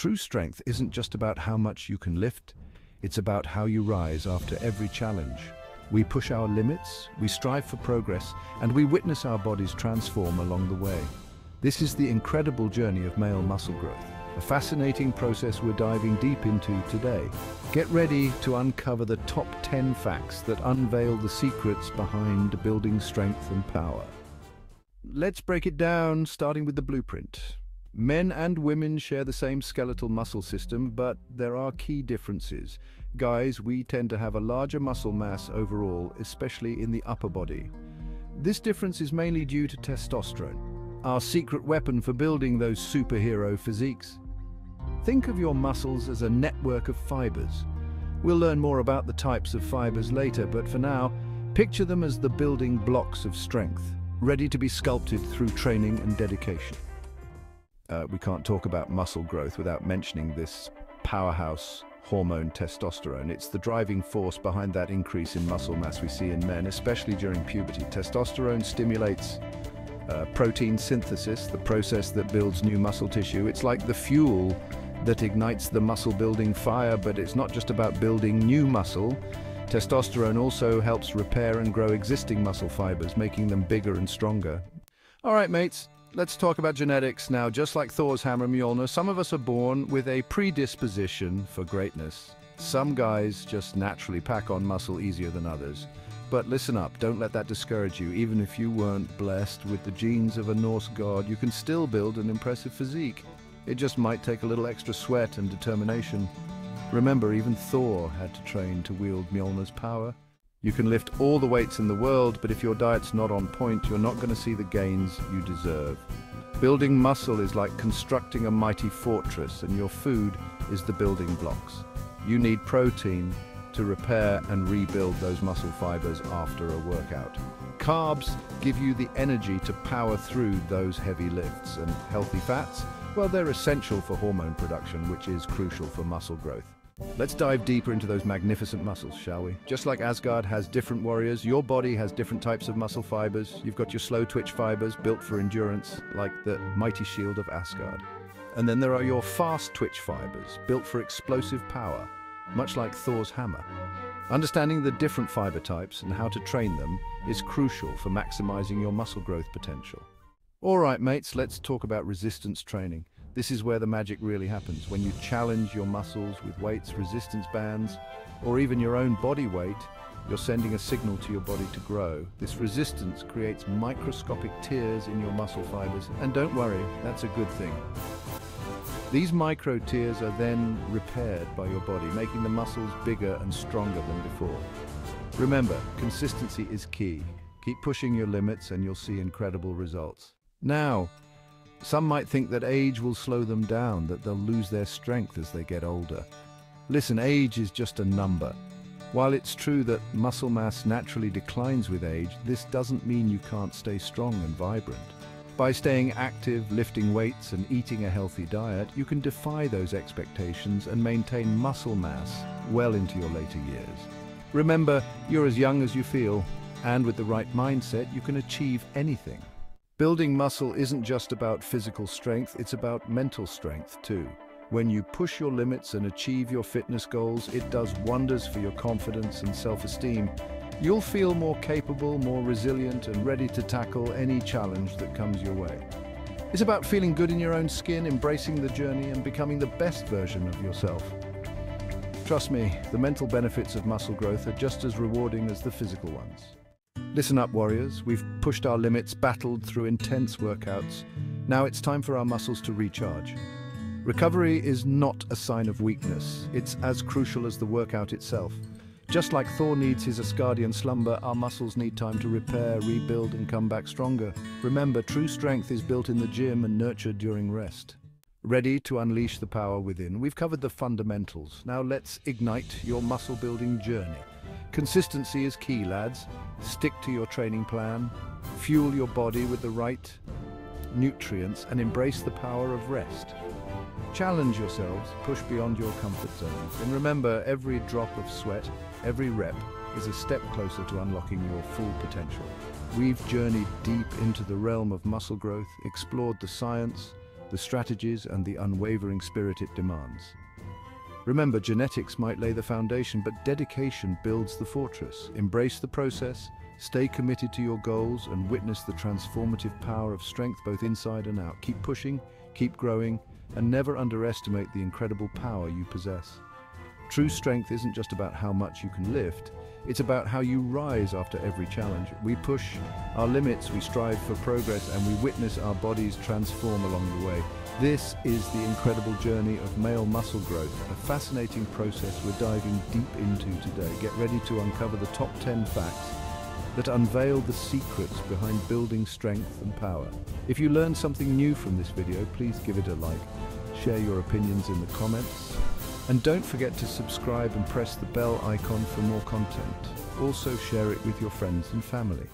true strength isn't just about how much you can lift, it's about how you rise after every challenge. We push our limits, we strive for progress, and we witness our bodies transform along the way. This is the incredible journey of male muscle growth, a fascinating process we're diving deep into today. Get ready to uncover the top 10 facts that unveil the secrets behind building strength and power. Let's break it down, starting with the blueprint. Men and women share the same skeletal muscle system, but there are key differences. Guys, we tend to have a larger muscle mass overall, especially in the upper body. This difference is mainly due to testosterone, our secret weapon for building those superhero physiques. Think of your muscles as a network of fibers. We'll learn more about the types of fibers later, but for now, picture them as the building blocks of strength, ready to be sculpted through training and dedication. Uh, we can't talk about muscle growth without mentioning this powerhouse hormone testosterone. It's the driving force behind that increase in muscle mass we see in men, especially during puberty. Testosterone stimulates uh, protein synthesis, the process that builds new muscle tissue. It's like the fuel that ignites the muscle building fire, but it's not just about building new muscle. Testosterone also helps repair and grow existing muscle fibers, making them bigger and stronger. All right, mates, Let's talk about genetics now. Just like Thor's hammer Mjolnir, some of us are born with a predisposition for greatness. Some guys just naturally pack on muscle easier than others. But listen up, don't let that discourage you. Even if you weren't blessed with the genes of a Norse god, you can still build an impressive physique. It just might take a little extra sweat and determination. Remember, even Thor had to train to wield Mjolnir's power. You can lift all the weights in the world, but if your diet's not on point, you're not going to see the gains you deserve. Building muscle is like constructing a mighty fortress, and your food is the building blocks. You need protein to repair and rebuild those muscle fibers after a workout. Carbs give you the energy to power through those heavy lifts, and healthy fats, well, they're essential for hormone production, which is crucial for muscle growth. Let's dive deeper into those magnificent muscles, shall we? Just like Asgard has different warriors, your body has different types of muscle fibers. You've got your slow twitch fibers built for endurance, like the mighty shield of Asgard. And then there are your fast twitch fibers, built for explosive power, much like Thor's hammer. Understanding the different fiber types and how to train them is crucial for maximizing your muscle growth potential. All right, mates, let's talk about resistance training. This is where the magic really happens, when you challenge your muscles with weights, resistance bands, or even your own body weight, you're sending a signal to your body to grow. This resistance creates microscopic tears in your muscle fibers, and don't worry, that's a good thing. These micro tears are then repaired by your body, making the muscles bigger and stronger than before. Remember, consistency is key. Keep pushing your limits and you'll see incredible results. Now, some might think that age will slow them down, that they'll lose their strength as they get older. Listen, age is just a number. While it's true that muscle mass naturally declines with age, this doesn't mean you can't stay strong and vibrant. By staying active, lifting weights and eating a healthy diet, you can defy those expectations and maintain muscle mass well into your later years. Remember, you're as young as you feel, and with the right mindset, you can achieve anything. Building muscle isn't just about physical strength, it's about mental strength too. When you push your limits and achieve your fitness goals, it does wonders for your confidence and self-esteem. You'll feel more capable, more resilient and ready to tackle any challenge that comes your way. It's about feeling good in your own skin, embracing the journey and becoming the best version of yourself. Trust me, the mental benefits of muscle growth are just as rewarding as the physical ones. Listen up, warriors. We've pushed our limits, battled through intense workouts. Now it's time for our muscles to recharge. Recovery is not a sign of weakness. It's as crucial as the workout itself. Just like Thor needs his Asgardian slumber, our muscles need time to repair, rebuild and come back stronger. Remember, true strength is built in the gym and nurtured during rest. Ready to unleash the power within, we've covered the fundamentals. Now let's ignite your muscle building journey. Consistency is key, lads. Stick to your training plan, fuel your body with the right nutrients, and embrace the power of rest. Challenge yourselves, push beyond your comfort zones, and remember every drop of sweat, every rep, is a step closer to unlocking your full potential. We've journeyed deep into the realm of muscle growth, explored the science, the strategies and the unwavering spirit it demands. Remember, genetics might lay the foundation, but dedication builds the fortress. Embrace the process, stay committed to your goals, and witness the transformative power of strength both inside and out. Keep pushing, keep growing, and never underestimate the incredible power you possess. True strength isn't just about how much you can lift, it's about how you rise after every challenge. We push our limits, we strive for progress, and we witness our bodies transform along the way. This is the incredible journey of male muscle growth, a fascinating process we're diving deep into today. Get ready to uncover the top 10 facts that unveil the secrets behind building strength and power. If you learned something new from this video, please give it a like. Share your opinions in the comments and don't forget to subscribe and press the bell icon for more content. Also share it with your friends and family.